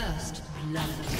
First blood.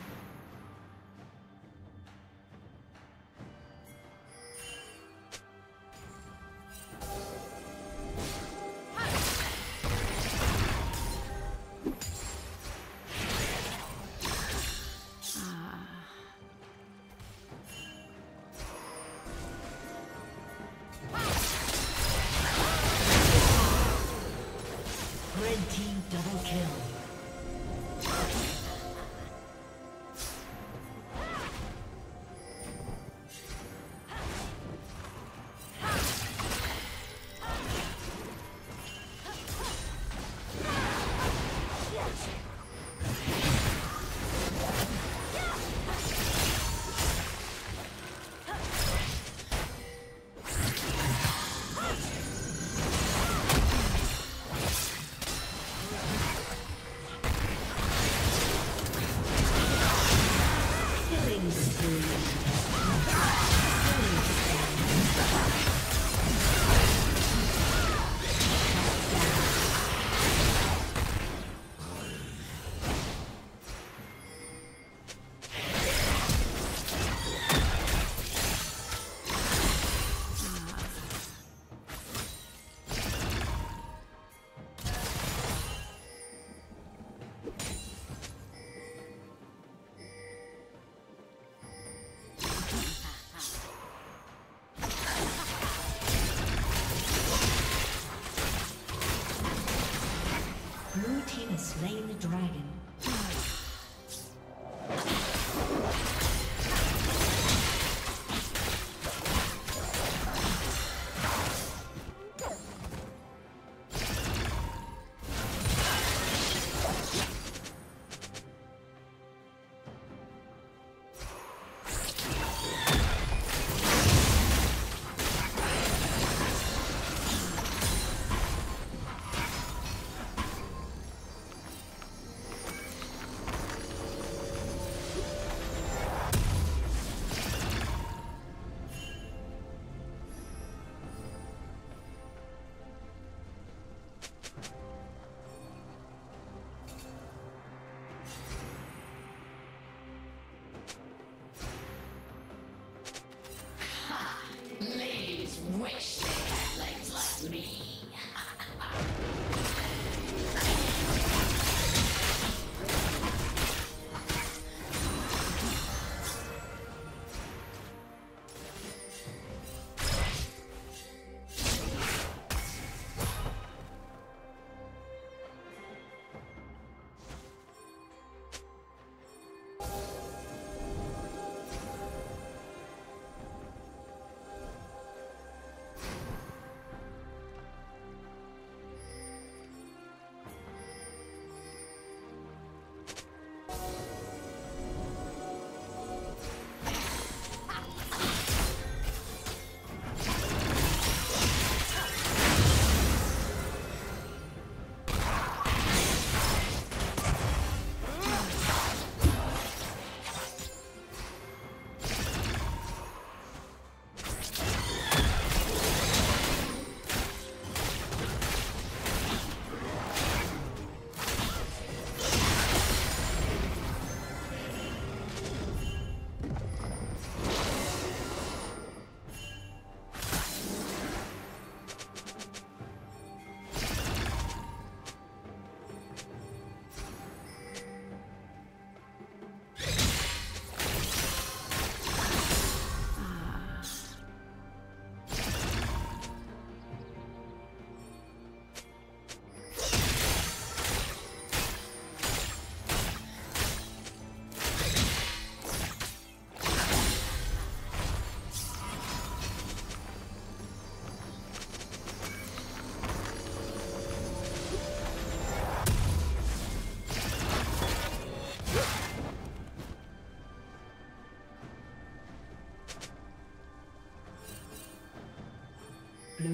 Dragon.